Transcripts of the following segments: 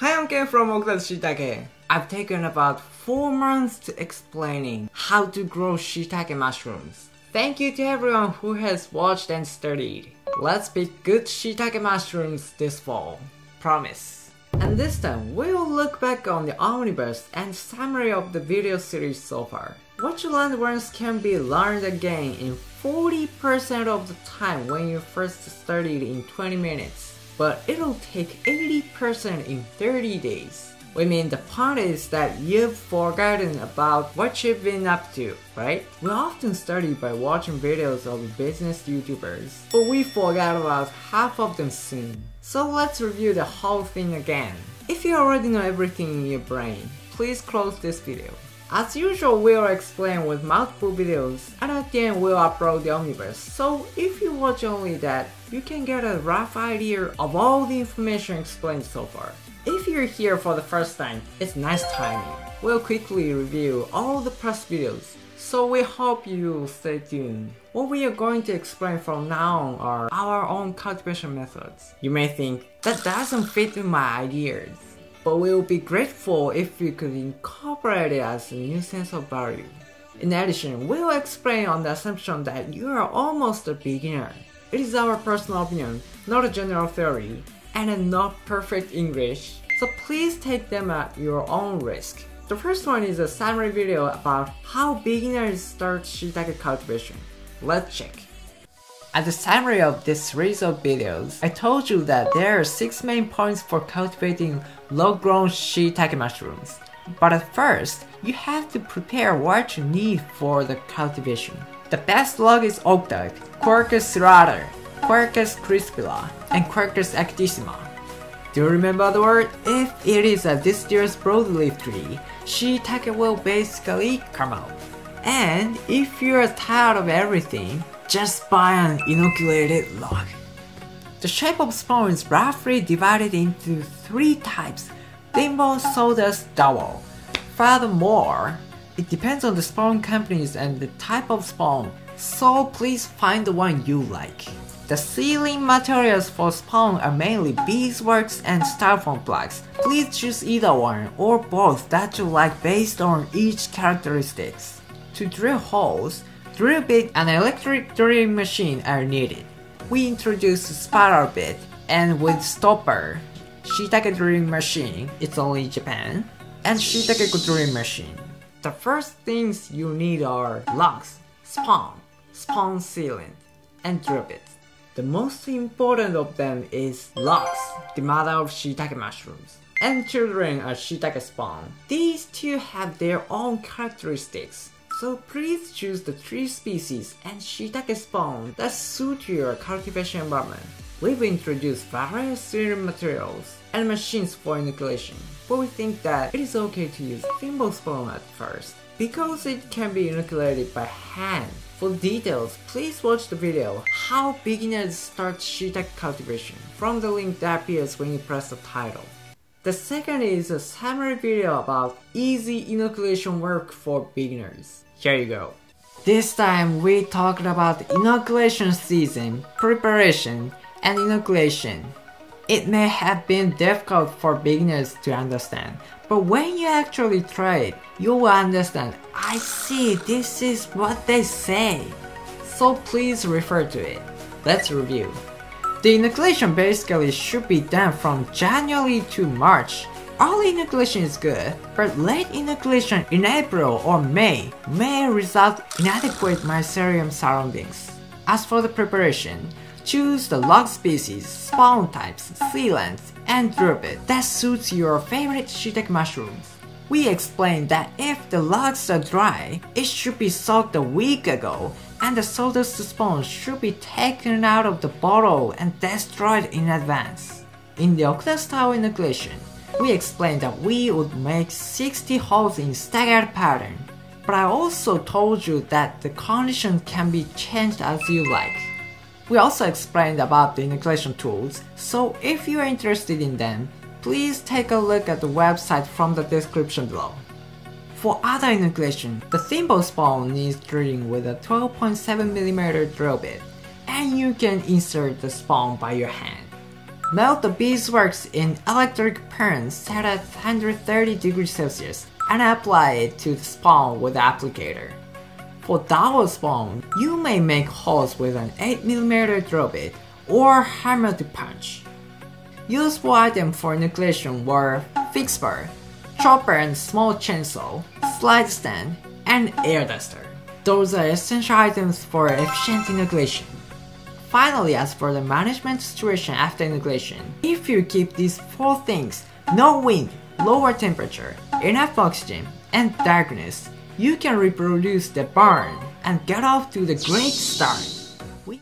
Hi, I'm Ken from Okuda Shiitake. I've taken about 4 months to explaining how to grow shiitake mushrooms. Thank you to everyone who has watched and studied. Let's pick good shiitake mushrooms this fall. Promise. And this time, we'll look back on the omnibus and summary of the video series so far. What you learned once can be learned again in 40% of the time when you first studied in 20 minutes, but it'll take 80% in 30 days. We mean the point is that you've forgotten about what you've been up to, right? We often study by watching videos of business YouTubers, but we forgot about half of them soon. So let's review the whole thing again. If you already know everything in your brain, please close this video. As usual, we'll explain with multiple videos, and at the end we'll upload the omnibus, so if you watch only that, you can get a rough idea of all the information explained so far. If you're here for the first time, it's nice timing. We'll quickly review all the past videos, so we hope you stay tuned. What we are going to explain from now on are our own cultivation methods. You may think, that doesn't fit with my ideas but we will be grateful if you could incorporate it as a new sense of value. In addition, we'll explain on the assumption that you are almost a beginner. It is our personal opinion, not a general theory, and not perfect English, so please take them at your own risk. The first one is a summary video about how beginners start shiitake cultivation. Let's check. At the summary of this series of videos, I told you that there are 6 main points for cultivating log-grown shiitake mushrooms. But at first, you have to prepare what you need for the cultivation. The best log is oak type, Quercus serrata, Quercus crispula, and Quercus acutissima. Do you remember the word? If it is a deciduous broadleaf tree, shiitake will basically come out. And if you are tired of everything, just buy an inoculated log. The shape of spawn is roughly divided into three types, thimble, sawdust, dowel. Furthermore, it depends on the spawn companies and the type of spawn, so please find the one you like. The sealing materials for spawn are mainly beeswax and styrofoam blocks. Please choose either one or both that you like based on each characteristics. To drill holes, drill bit and electric drilling machine are needed. We introduced spiral bit and with stopper, shiitake drilling machine, it's only Japan, and shiitake drilling machine. The first things you need are logs, spawn, spawn sealant, and drill bits. The most important of them is logs, the mother of shiitake mushrooms, and children are shiitake spawn. These two have their own characteristics. So please choose the tree species and shiitake spawn that suit your cultivation environment. We've introduced various sealing materials and machines for inoculation, but we think that it is okay to use thimble spawn at first, because it can be inoculated by hand. For details, please watch the video How Beginners Start Shiitake Cultivation from the link that appears when you press the title. The second is a summary video about easy inoculation work for beginners. Here you go. This time we talked about inoculation season, preparation, and inoculation. It may have been difficult for beginners to understand, but when you actually try it, you will understand, I see, this is what they say. So please refer to it. Let's review. The inoculation basically should be done from January to March Early inoculation is good, but late inoculation in April or May may result in inadequate mycelium surroundings. As for the preparation, choose the log species, spawn types, sealants, and drill bit that suits your favorite shiitake mushrooms. We explained that if the logs are dry, it should be soaked a week ago and the sawdust spawn should be taken out of the bottle and destroyed in advance. In the Okuda style inoculation, we explained that we would make 60 holes in staggered pattern. But I also told you that the condition can be changed as you like. We also explained about the inoculation tools, so if you are interested in them, please take a look at the website from the description below. For other inoculation, the thimble spawn needs drilling with a 12.7mm drill bit, and you can insert the spawn by your hand. Melt the beeswax in electric pan set at 130 degrees Celsius and apply it to the spawn with the applicator. For dowel spawn, you may make holes with an 8mm drill bit or hammer to punch. Useful items for nucleation were fixed bar, chopper and small chainsaw, slide stand, and air duster. Those are essential items for efficient nucleation. Finally, as for the management situation after nucleation, if you keep these four things, no wind, lower temperature, enough oxygen, and darkness, you can reproduce the barn and get off to the great start.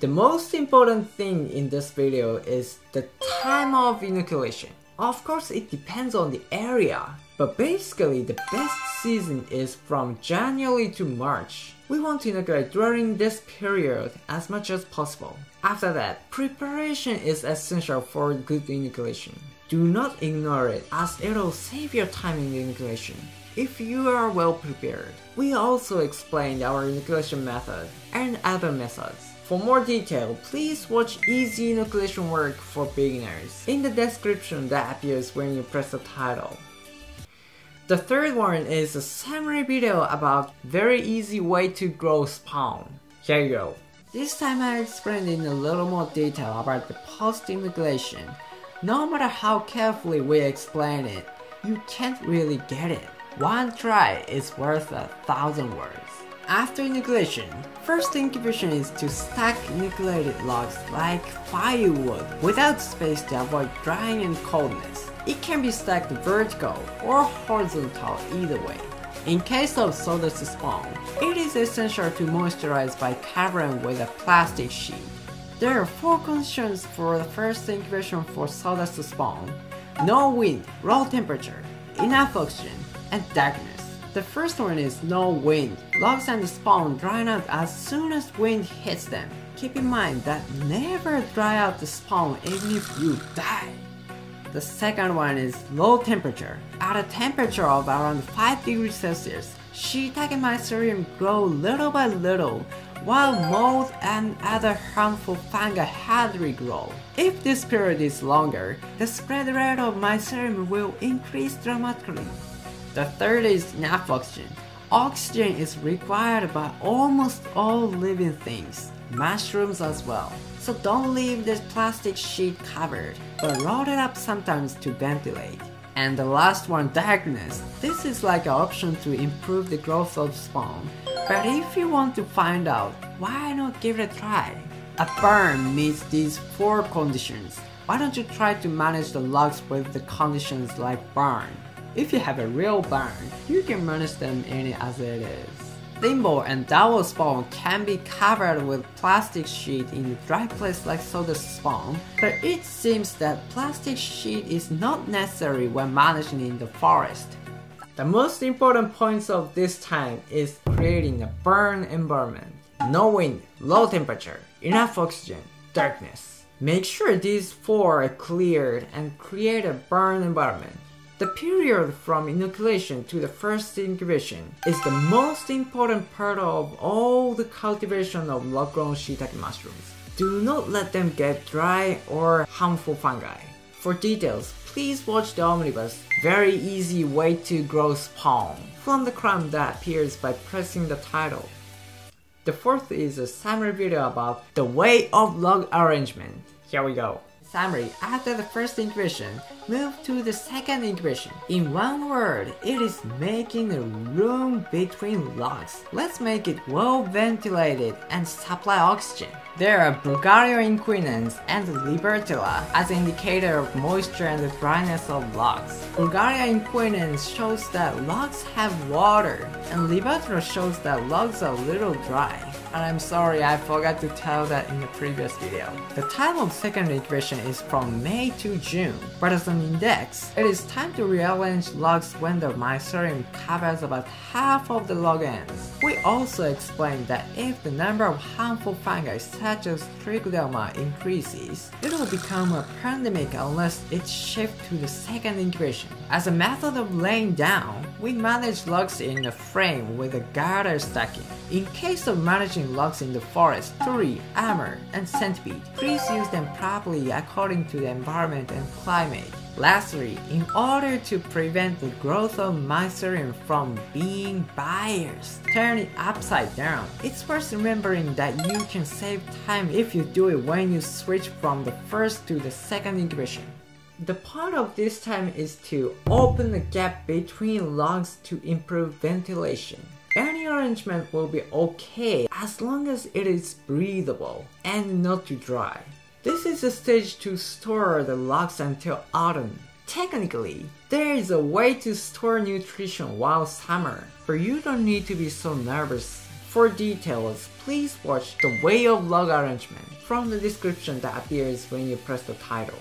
The most important thing in this video is the time of inoculation. Of course, it depends on the area, but basically the best season is from January to March. We want to inoculate during this period as much as possible. After that, preparation is essential for good inoculation. Do not ignore it as it'll save your time in the inoculation if you are well prepared. We also explained our inoculation method and other methods. For more detail, please watch Easy Inoculation Work for Beginners in the description that appears when you press the title. The third one is a summary video about very easy way to grow spawn. Here you go. This time I explained in a little more detail about the post-inoculation. No matter how carefully we explain it, you can't really get it. One try is worth a thousand words. After inoculation, first incubation is to stack inoculated logs like firewood without space to avoid drying and coldness. It can be stacked vertical or horizontal either way. In case of sawdust spawn, it is essential to moisturize by covering with a plastic sheet. There are four conditions for the first incubation for sawdust spawn. No wind, low temperature, enough oxygen, and darkness. The first one is no wind. Logs and spawn dry out as soon as wind hits them. Keep in mind that never dry out the spawn even if you die. The second one is low temperature. At a temperature of around 5 degrees Celsius, shiitake mycelium grow little by little while mold and other harmful fungi hardly grow. If this period is longer, the spread rate of mycelium will increase dramatically. The third is oxygen. Oxygen is required by almost all living things, mushrooms as well. So don't leave this plastic sheet covered, but roll it up sometimes to ventilate. And the last one, darkness. This is like an option to improve the growth of spawn. But if you want to find out, why not give it a try? A barn meets these four conditions. Why don't you try to manage the logs with the conditions like barn? If you have a real barn, you can manage them it as it is. Thimble and dowel spawn can be covered with plastic sheet in a dry place like sawdust spawn, but it seems that plastic sheet is not necessary when managing in the forest. The most important points of this time is creating a barn environment. No wind, low temperature, enough oxygen, darkness. Make sure these four are cleared and create a barn environment. The period from inoculation to the first incubation is the most important part of all the cultivation of log-grown shiitake mushrooms. Do not let them get dry or harmful fungi. For details, please watch the omnibus Very Easy Way to Grow Spawn from the crumb that appears by pressing the title. The fourth is a summary video about the way of log arrangement. Here we go. Summary After the first incubation, move to the second incubation. In one word, it is making a room between logs. Let's make it well ventilated and supply oxygen. There are Bulgaria inquinans and Libertula as indicator of moisture and the dryness of logs. Bulgaria inquinans shows that logs have water, and Libertula shows that logs are a little dry. And I'm sorry, I forgot to tell that in the previous video. The time of second incubation is from May to June, but as an index, it is time to rearrange logs when the mycelium covers about half of the log ends. We also explained that if the number of harmful fungi such as trichoderma increases, it will become a pandemic unless it shifts to the second incubation. As a method of laying down, we manage logs in a frame with a girder stacking. In case of managing logs in the forest, 3. armor, and centipede. Please use them properly according to the environment and climate. Lastly, in order to prevent the growth of mycelium from being biased, turn it upside down. It's worth remembering that you can save time if you do it when you switch from the first to the second incubation. The point of this time is to open the gap between logs to improve ventilation. Any arrangement will be okay as long as it is breathable and not too dry. This is the stage to store the logs until autumn. Technically, there is a way to store nutrition while summer, but you don't need to be so nervous. For details, please watch The Way of Log Arrangement from the description that appears when you press the title.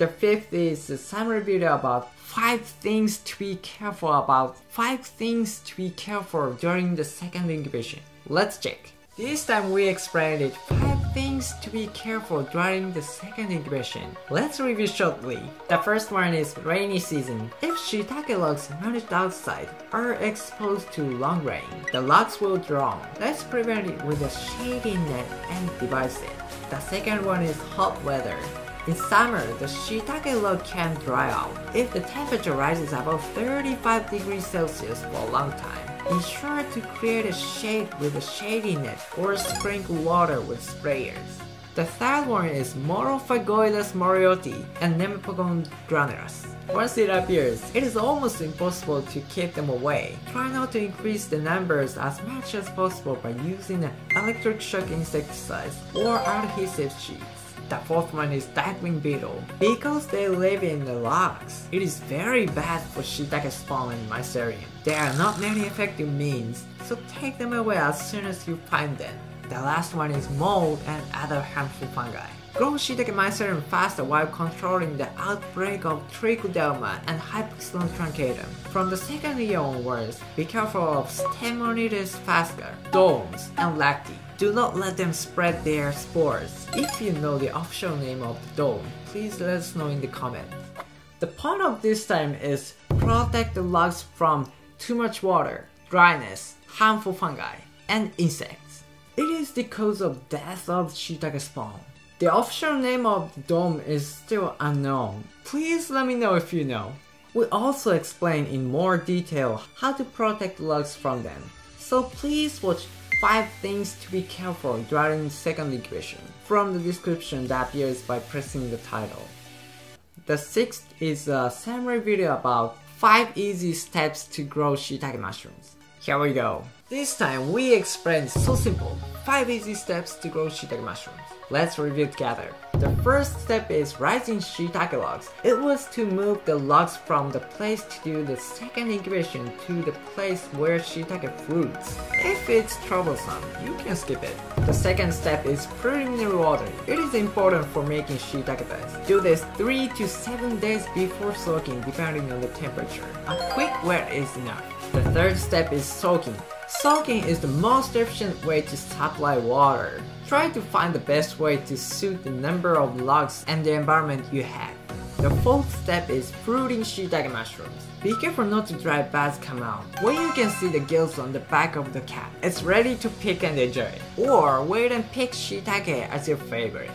The fifth is a summary video about 5 things to be careful about. 5 things to be careful during the second incubation. Let's check. This time we explained it 5 things to be careful during the second incubation. Let's review shortly. The first one is rainy season. If shiitake logs managed outside are exposed to long rain, the logs will drown. Let's prevent it with a shading net and device it. The second one is hot weather. In summer, the shiitake log can dry out if the temperature rises above 35 degrees Celsius for a long time. Be sure to create a shade with a shady net or sprinkle water with sprayers. The third one is Morophagoides moriutii and Nemapogon granulus. Once it appears, it is almost impossible to keep them away. Try not to increase the numbers as much as possible by using an electric shock insecticide or adhesive sheets. The fourth one is Darkling Beetle. Because they live in the logs, it is very bad for shiitake spawn in mycelium. There are not many effective means, so take them away as soon as you find them. The last one is mold and other harmful fungi. Grow shiitake mycelium faster while controlling the outbreak of trichoderma and hypoxylon truncatum. From the second year onwards, be careful of Stemonitis fusca, domes, and lacti. Do not let them spread their spores. If you know the official name of the dome, please let us know in the comment. The point of this time is protect the logs from too much water, dryness, harmful fungi, and insects. It is the cause of death of shiitake spawn. The official name of the dome is still unknown. Please let me know if you know. We also explain in more detail how to protect logs from them. So please watch 5 things to be careful during second incubation from the description that appears by pressing the title. The sixth is a summary video about 5 easy steps to grow shiitake mushrooms. Here we go. This time we explain so simple 5 easy steps to grow shiitake mushrooms. Let's review together. The first step is rising shiitake logs. It was to move the logs from the place to do the second incubation to the place where shiitake fruits. If it's troublesome, you can skip it. The second step is preliminary watering. It is important for making shiitake beds. Do this 3 to 7 days before soaking depending on the temperature. A quick wet is enough. The third step is soaking. Soaking is the most efficient way to supply water. Try to find the best way to suit the number of logs and the environment you have. The fourth step is fruiting shiitake mushrooms. Be careful not to dry buds come out. When you can see the gills on the back of the cap, it's ready to pick and enjoy. Or wait and pick shiitake as your favorite.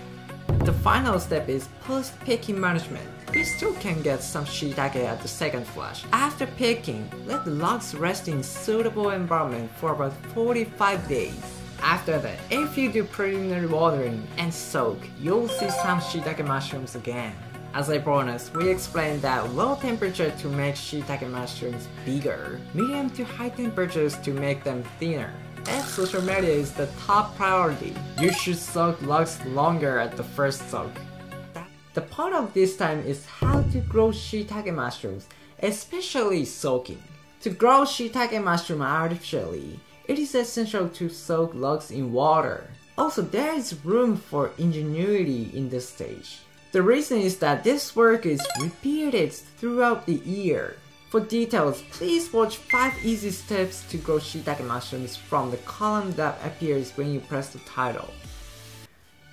The final step is post-picking management. You still can get some shiitake at the second flush. After picking, let the logs rest in suitable environment for about 45 days. After that, if you do preliminary watering and soak, you'll see some shiitake mushrooms again. As a bonus, we explained that low temperature to make shiitake mushrooms bigger, medium to high temperatures to make them thinner. And social media is the top priority. You should soak logs longer at the first soak. The point of this time is how to grow shiitake mushrooms, especially soaking. To grow shiitake mushroom artificially, it is essential to soak logs in water. Also, there is room for ingenuity in this stage. The reason is that this work is repeated throughout the year. For details, please watch 5 easy steps to grow shiitake mushrooms from the column that appears when you press the title.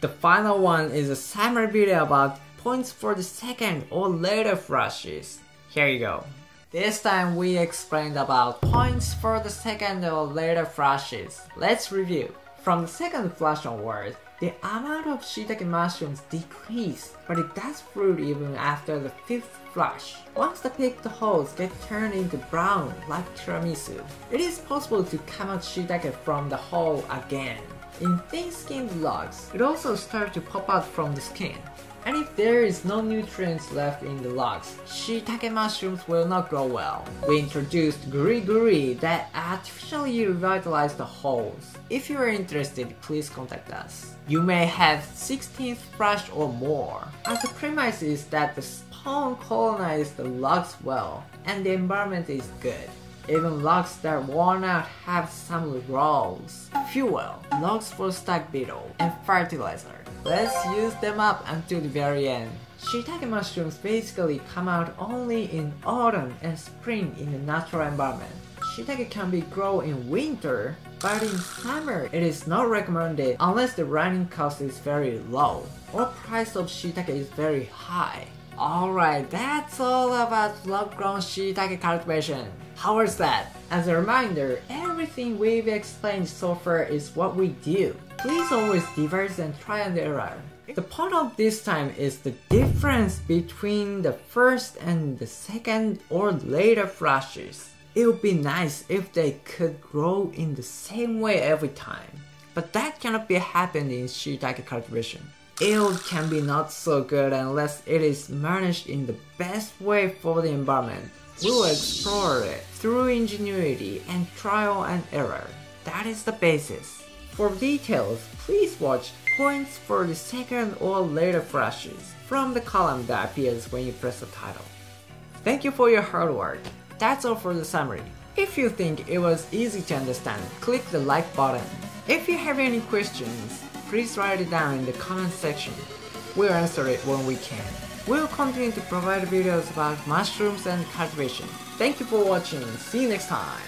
The final one is a summary video about points for the second or later flushes. Here you go. This time we explained about points for the second or later flushes. Let's review. From the second flush onwards, the amount of shiitake mushrooms decrease, but it does fruit even after the fifth flush. Once the picked holes get turned into brown like tiramisu, it is possible to come out shiitake from the hole again. In thin-skinned logs, it also starts to pop out from the skin. And if there is no nutrients left in the logs, shiitake mushrooms will not grow well. We introduced guri guri that artificially revitalize the holes. If you are interested, please contact us. You may have 16th flush or more. As the premise is that the spawn colonize the logs well, and the environment is good. Even logs that are worn out have some roles. Fuel, logs for stag beetle, and fertilizer. Let's use them up until the very end. Shiitake mushrooms basically come out only in autumn and spring in the natural environment. Shiitake can be grown in winter, but in summer it is not recommended unless the running cost is very low or price of shiitake is very high. Alright, that's all about log-grown shiitake cultivation. How was that? As a reminder, everything we've explained so far is what we do. Please always devise and try and error. The point of this time is the difference between the first and the second or later flushes. It would be nice if they could grow in the same way every time. But that cannot be happened in shiitake cultivation. Yield can be not so good unless it is managed in the best way for the environment. We will explore it through ingenuity and trial and error. That is the basis. For details, please watch points for the second or later flushes from the column that appears when you press the title. Thank you for your hard work. That's all for the summary. If you think it was easy to understand, click the like button. If you have any questions, please write it down in the comment section. We'll answer it when we can. We'll continue to provide videos about mushrooms and cultivation. Thank you for watching. See you next time.